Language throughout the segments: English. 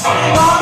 Bye.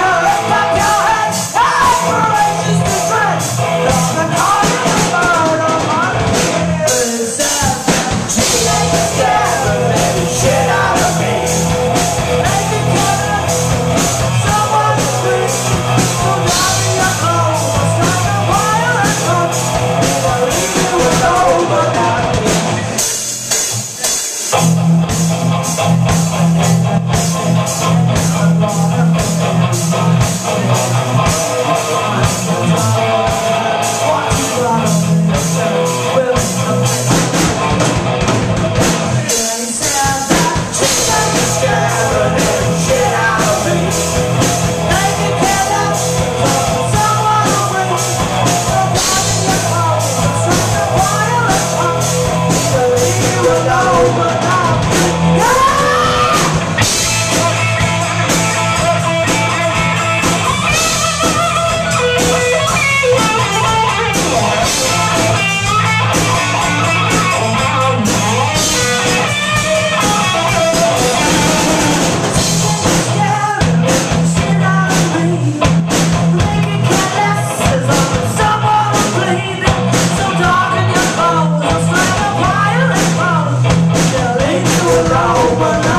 Oh my God. Open